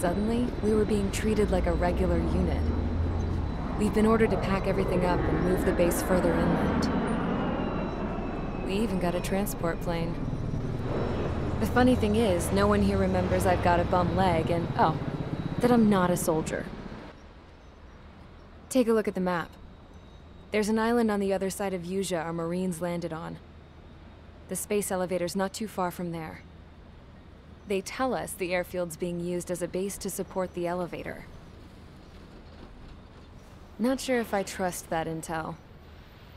Suddenly, we were being treated like a regular unit. We've been ordered to pack everything up and move the base further inland. We even got a transport plane. The funny thing is, no one here remembers I've got a bum leg and, oh, that I'm not a soldier. Take a look at the map. There's an island on the other side of Usea our Marines landed on. The space elevator's not too far from there. They tell us the airfield's being used as a base to support the elevator. Not sure if I trust that intel.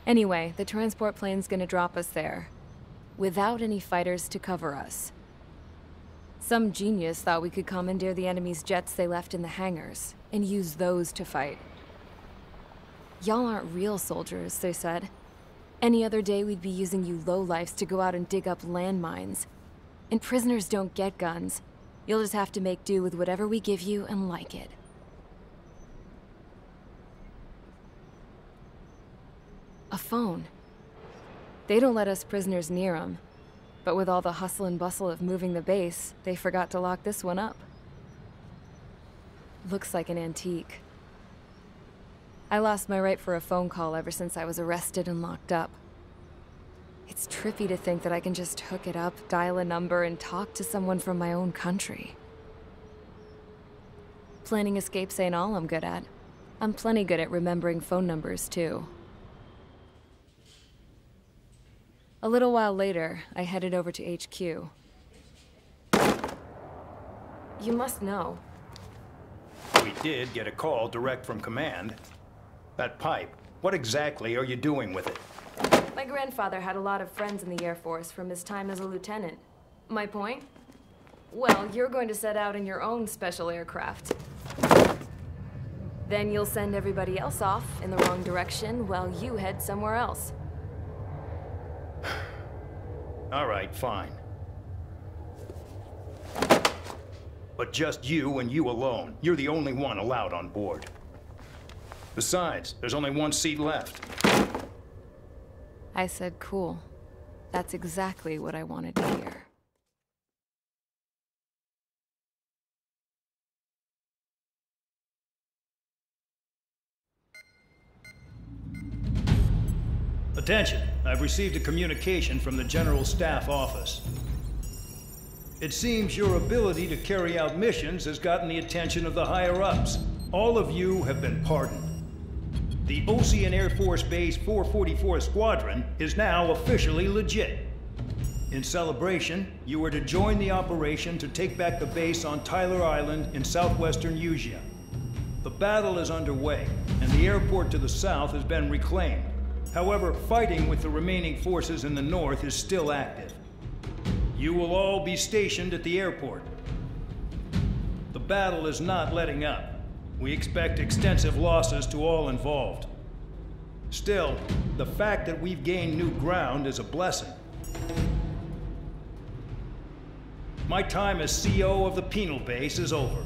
Anyway, the transport plane's gonna drop us there. Without any fighters to cover us. Some genius thought we could commandeer the enemy's jets they left in the hangars, and use those to fight. Y'all aren't real soldiers, they said. Any other day we'd be using you lowlifes to go out and dig up landmines. And prisoners don't get guns. You'll just have to make do with whatever we give you and like it. A phone. They don't let us prisoners near them. But with all the hustle and bustle of moving the base, they forgot to lock this one up. Looks like an antique. I lost my right for a phone call ever since I was arrested and locked up. It's trippy to think that I can just hook it up, dial a number, and talk to someone from my own country. Planning escapes ain't all I'm good at. I'm plenty good at remembering phone numbers, too. A little while later, I headed over to HQ. You must know. We did get a call direct from command. That pipe, what exactly are you doing with it? My grandfather had a lot of friends in the Air Force from his time as a lieutenant. My point? Well, you're going to set out in your own special aircraft. Then you'll send everybody else off in the wrong direction while you head somewhere else. All right, fine. But just you and you alone. You're the only one allowed on board. Besides, there's only one seat left. I said cool. That's exactly what I wanted to hear. Attention, I've received a communication from the General Staff Office. It seems your ability to carry out missions has gotten the attention of the higher-ups. All of you have been pardoned. The Osean Air Force Base 444 Squadron is now officially legit. In celebration, you are to join the operation to take back the base on Tyler Island in southwestern Usea. The battle is underway, and the airport to the south has been reclaimed. However, fighting with the remaining forces in the north is still active. You will all be stationed at the airport. The battle is not letting up. We expect extensive losses to all involved. Still, the fact that we've gained new ground is a blessing. My time as CO of the penal base is over.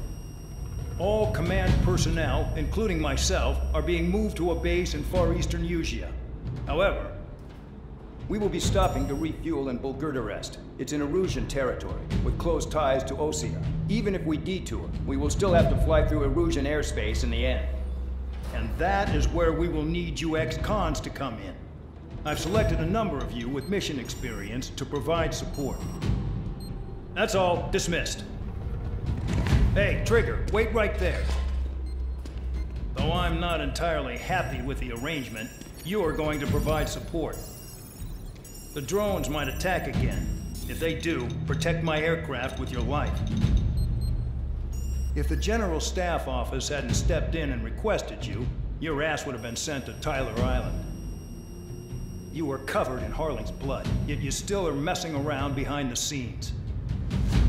All command personnel, including myself, are being moved to a base in far eastern Usea. However, we will be stopping to refuel in Bulgurdarest. It's in Erusian territory, with close ties to Osea. Even if we detour, we will still have to fly through Erusian airspace in the end. And that is where we will need you ex-cons to come in. I've selected a number of you with mission experience to provide support. That's all. Dismissed. Hey, Trigger, wait right there. Though I'm not entirely happy with the arrangement, you are going to provide support. The drones might attack again. If they do, protect my aircraft with your life. If the General Staff Office hadn't stepped in and requested you, your ass would have been sent to Tyler Island. You were covered in Harling's blood, yet you still are messing around behind the scenes.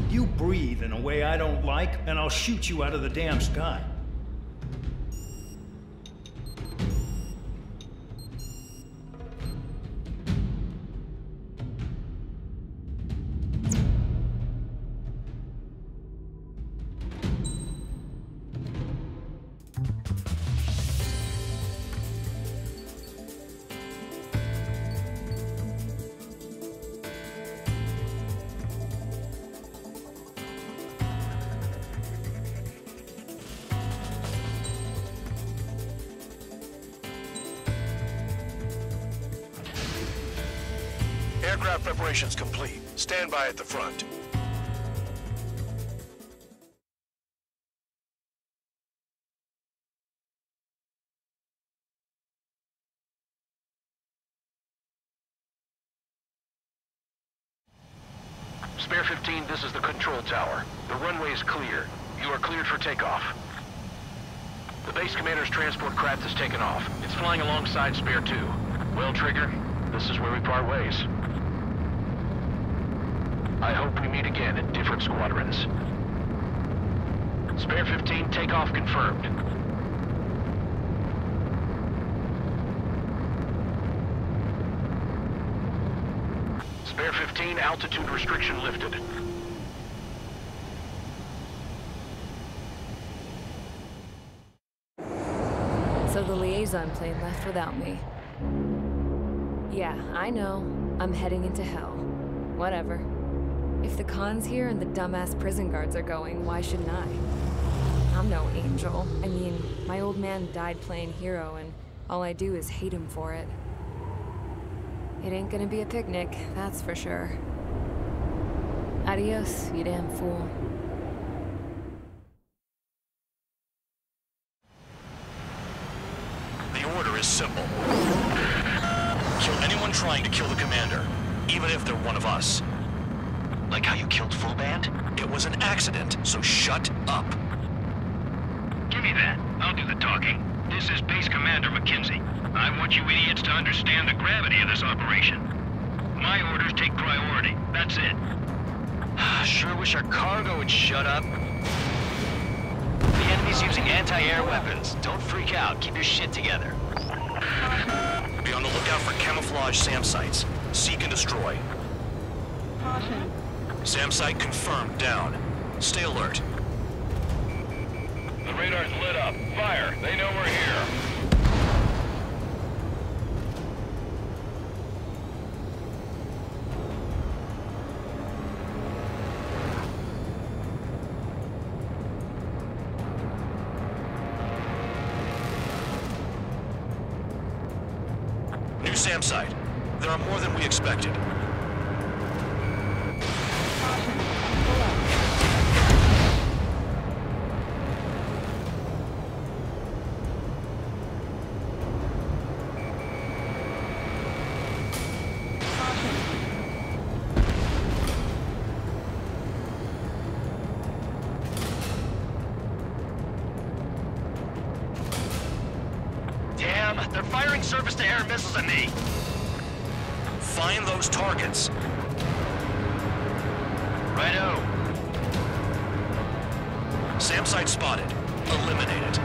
You breathe in a way I don't like, and I'll shoot you out of the damn sky. Stand by at the front. Spare 15, this is the control tower. The runway is clear. You are cleared for takeoff. The base commander's transport craft has taken off. It's flying alongside Spare 2. Well, Trigger, this is where we part ways. I hope we meet again in different squadrons. Spare 15, takeoff confirmed. Spare 15, altitude restriction lifted. So the liaison plane left without me. Yeah, I know. I'm heading into hell. Whatever. If the Khan's here and the dumbass prison guards are going, why shouldn't I? I'm no angel. I mean, my old man died playing hero, and all I do is hate him for it. It ain't gonna be a picnic, that's for sure. Adios, you damn fool. The order is simple. Kill anyone trying to kill the commander, even if they're one of us. Like how you killed Full Band? It was an accident, so shut up. Give me that. I'll do the talking. This is Base Commander McKinsey. I want you idiots to understand the gravity of this operation. My orders take priority. That's it. Sure wish our cargo would shut up. The enemy's using anti-air weapons. Don't freak out. Keep your shit together. Be on the lookout for camouflage SAM sites. Seek and destroy. SAM site confirmed down. Stay alert. The radar's lit up. Fire. They know we're here. They're firing surface-to-air missiles at me. Find those targets. Righto. SAM site spotted. Eliminate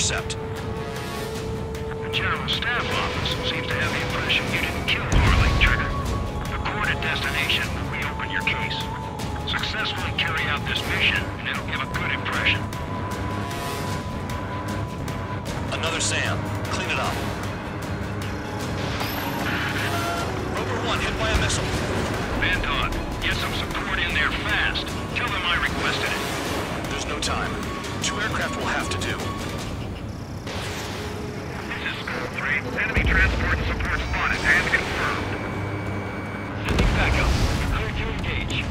Intercept. The General Staff Office seems to have the impression you didn't kill Marley, Trigger. Record at destination when we open your case. Successfully carry out this mission, and it'll give a good impression. Another SAM. Clean it up. Roper 1 hit by a missile. Bandog, get some support in there fast. Tell them I requested it. There's no time. Two aircraft will have to do. This is Skull 3. Enemy transport support spotted and confirmed. Sending backup. Clear to engage.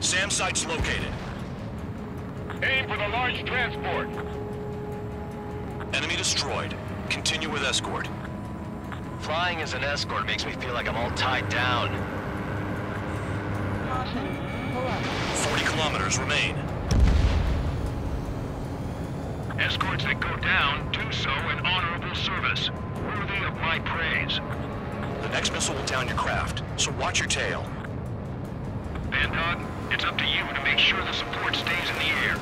SAM site's located. Aim for the large transport. Enemy destroyed. Continue with escort. Flying as an escort makes me feel like I'm all tied down. 40 kilometers remain. Escorts that go down do so in honorable service, worthy of my praise. The next missile will down your craft, so watch your tail. Bandog, it's up to you to make sure the support stays in the air.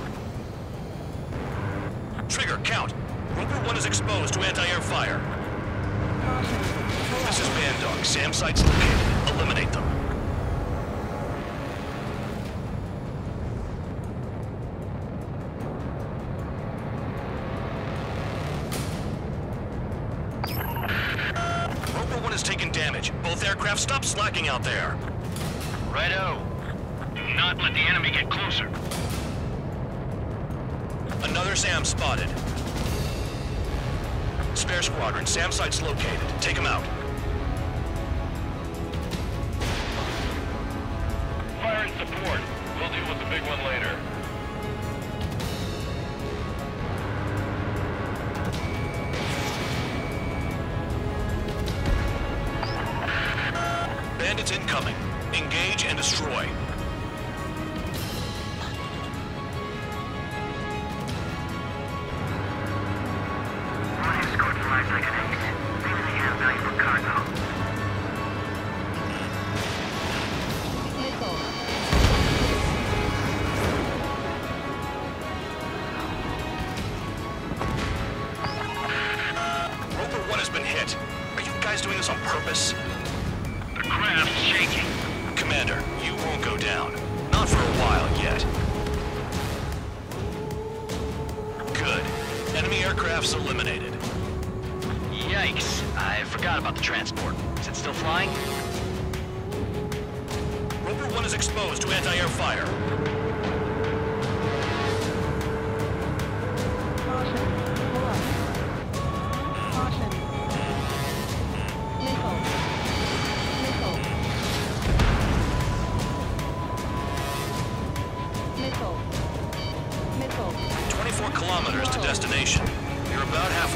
Trigger, count. Roper 1 is exposed to anti-air fire. This is Bandog. SAM sites located. Eliminate them. Stop out there. Righto. Do not let the enemy get closer. Another SAM spotted. Spare squadron, SAM site's located. Take them out. You're about halfway.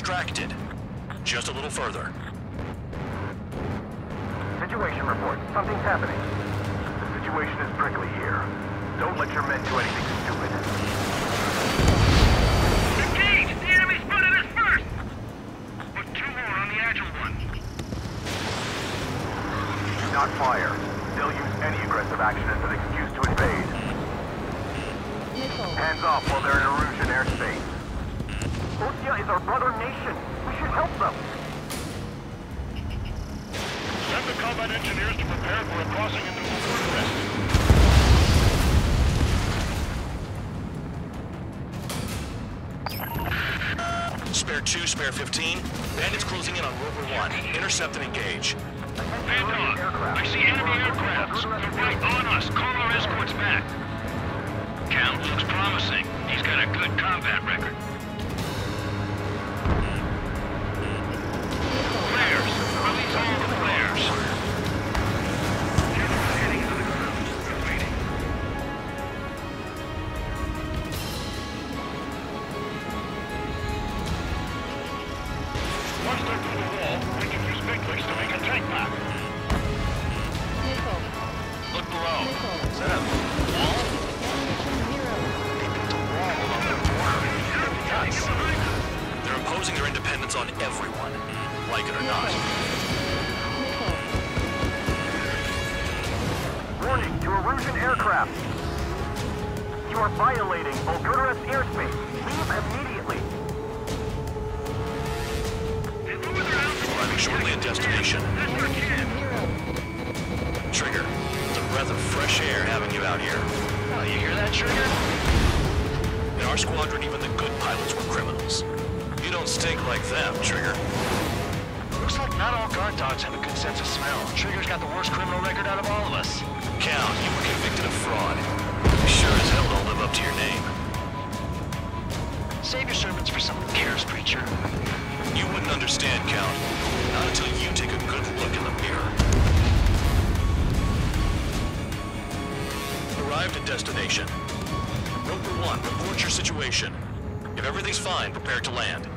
Distracted. Just a little further. Situation report. Something's happening. The situation is prickly here. Don't let your men do anything stupid. Engage! The enemy spotted us first! Put two more on the agile one. Do not fire. They'll use any aggressive action as an excuse to invade. Missile. Hands off while they're our brother nation. We should help them. Send the combat engineers to prepare for a crossing into the fortress. Spare 2, spare 15. Bandits closing in on Roper 1. Intercept and engage. Bandog, I see enemy aircrafts. They're right on us. Call our escorts back. Count looks promising. He's got a good combat record. Breath of fresh air having you out here. Oh, you hear that, Trigger? In our squadron, even the good pilots were criminals. You don't stink like them, Trigger. Looks like not all guard dogs have a good sense of smell. Trigger's got the worst criminal record out of all of us. Count, you were convicted of fraud. You sure as hell don't live up to your name. Save your sermons for someone who cares, preacher. You wouldn't understand, Count. Not until you take a good look in the mirror. Arrived at destination. Roper 1, report your situation. If everything's fine, prepare to land.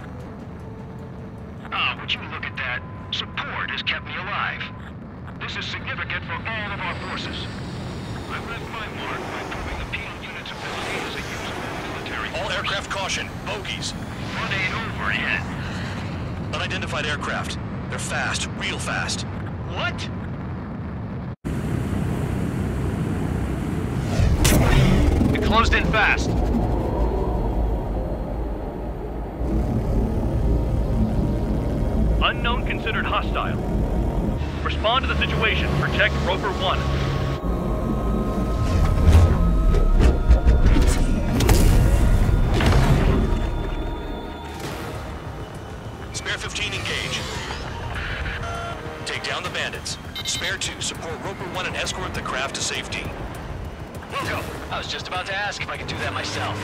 Ah, would you look at that? Support has kept me alive. This is significant for all of our forces. I left my mark by proving the penal unit's ability as a usable military All force. aircraft caution. Bogies. One ain't over yet. Unidentified aircraft. They're fast, real fast. What? It closed in fast. Unknown considered hostile. Respond to the situation. Protect Roper 1. Spare 15, engage. Take down the bandits. Spare 2, support Roper 1 and escort the craft to safety. Wilco, I was just about to ask if I could do that myself.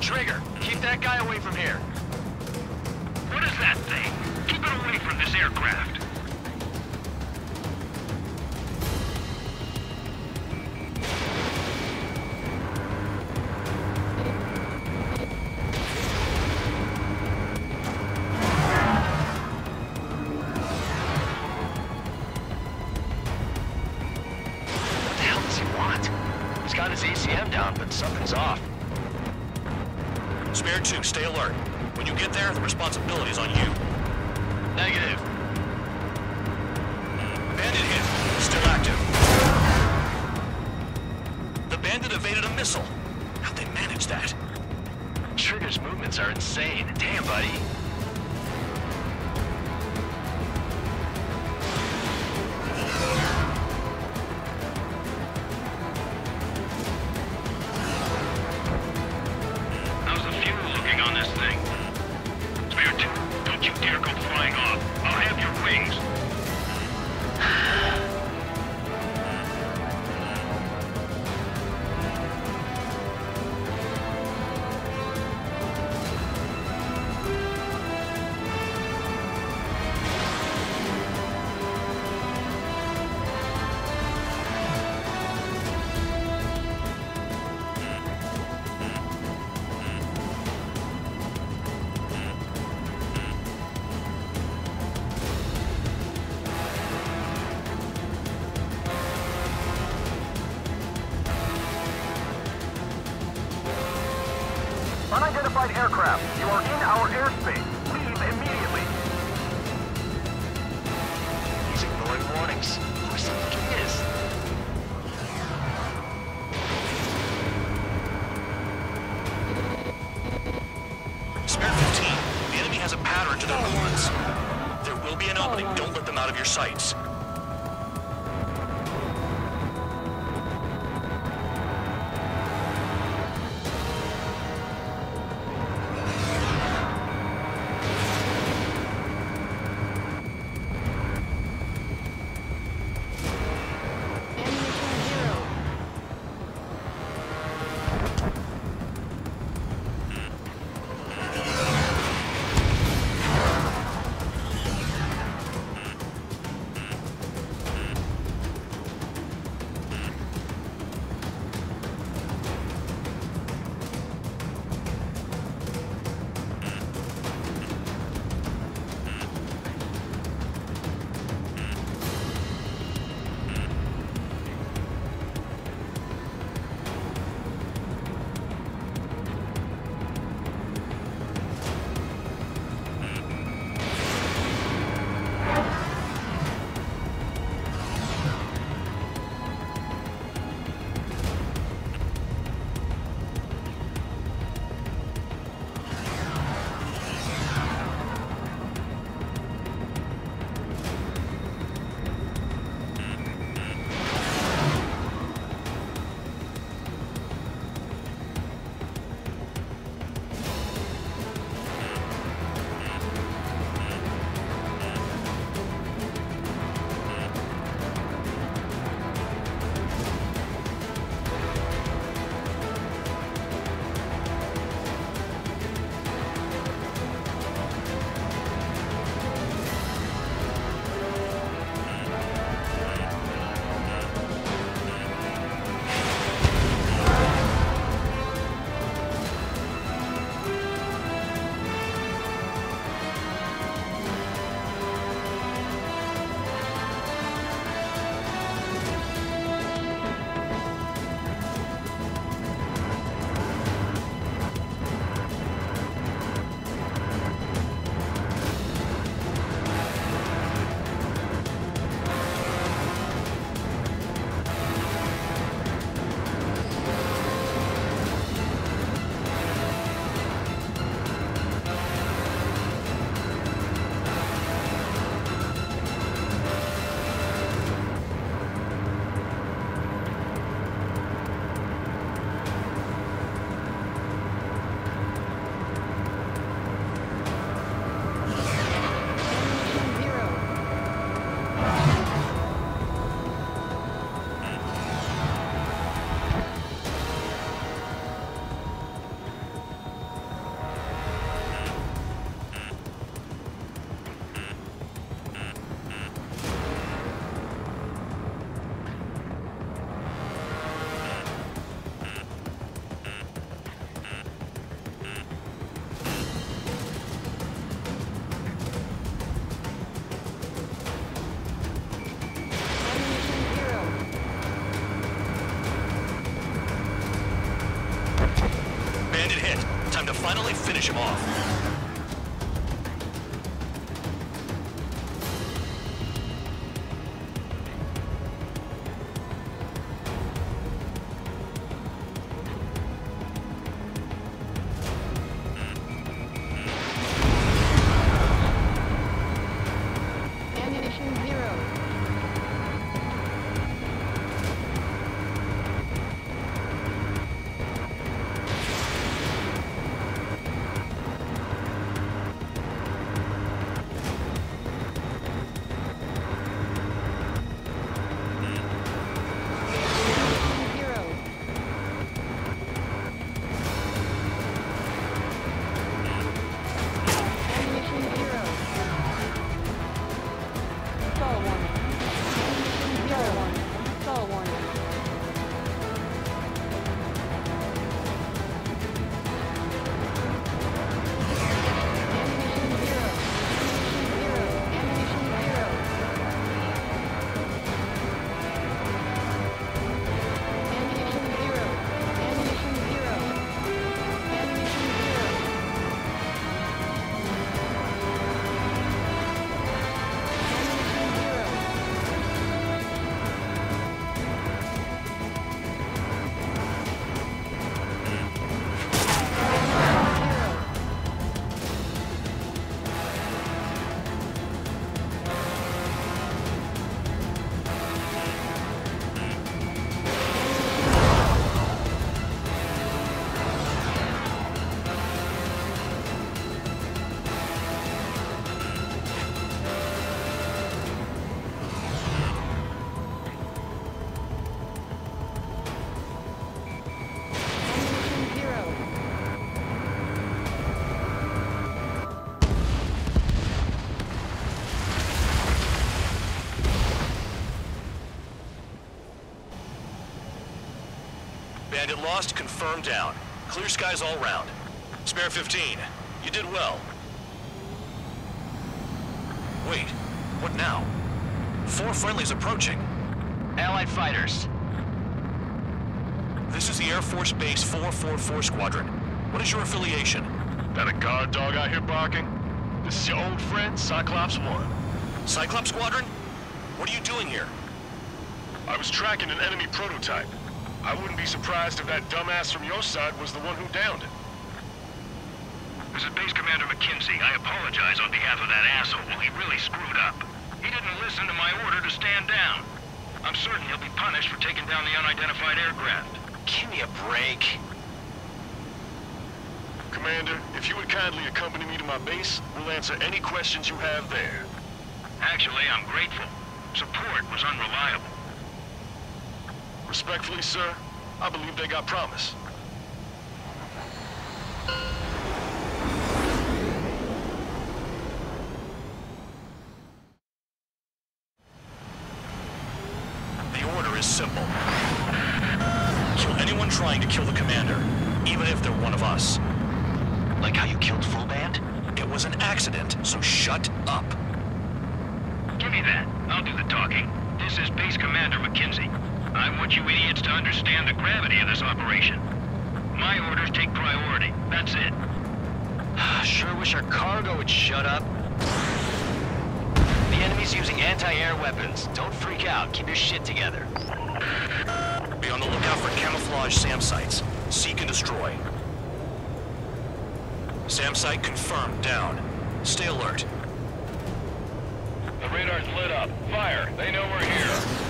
Trigger, keep that guy away from here. What is that thing? Keep it away from this aircraft. Unidentified aircraft, you are in our airspace. Leave immediately. He's ignoring warnings. Who does he think he is? Spare 15. The enemy has a pattern to their movements. There will be an opening. Don't let them out of your sights. 什么？Lost, confirmed down. Clear skies all round. Spare 15. You did well. Wait, what now? Four friendlies approaching. Allied fighters. This is the Air Force Base 444 Squadron. What is your affiliation? That a guard dog out here barking? This is your old friend, Cyclops One. Cyclops Squadron? What are you doing here? I was tracking an enemy prototype. I wouldn't be surprised if that dumbass from your side was the one who downed it. This is Base Commander McKinsey. I apologize on behalf of that asshole. He really screwed up. He didn't listen to my order to stand down. I'm certain he'll be punished for taking down the unidentified aircraft. Give me a break. Commander, if you would kindly accompany me to my base, we'll answer any questions you have there. Actually, I'm grateful. Support was unreliable. Respectfully, sir, I believe they got promise. The order is simple. Kill anyone trying to kill the commander, even if they're one of us. Like how you killed Full Band? It was an accident, so shut up. Give me that. I'll do the talking. This is Base Commander McKinsey. I want you idiots to understand the gravity of this operation. My orders take priority. That's it. Sure wish our cargo would shut up. The enemy's using anti-air weapons. Don't freak out. Keep your shit together. Be on the lookout for camouflage SAM sites. Seek and destroy. SAM site confirmed, down. Stay alert. The radar's lit up. Fire. They know we're here.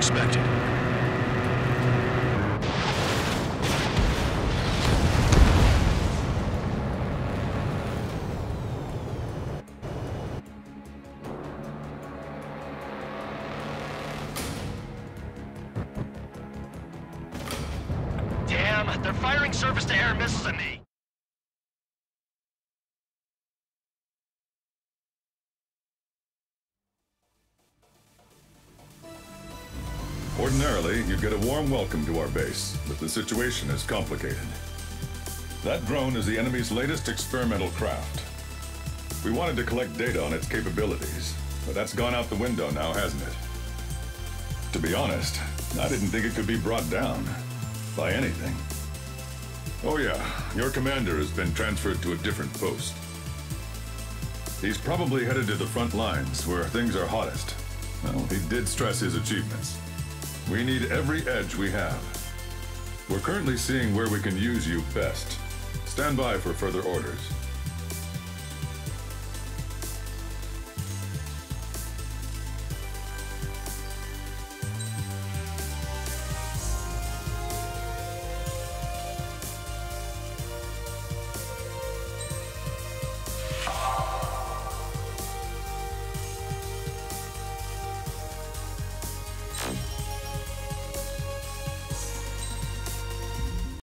Expected. Damn, they're firing surface-to-air missiles at me. Warm welcome to our base, but the situation is complicated. That drone is the enemy's latest experimental craft. We wanted to collect data on its capabilities, but that's gone out the window now, hasn't it? To be honest, I didn't think it could be brought down. By anything. Oh yeah, your commander has been transferred to a different post. He's probably headed to the front lines, where things are hottest. Well, he did stress his achievements. We need every edge we have. We're currently seeing where we can use you best. Stand by for further orders.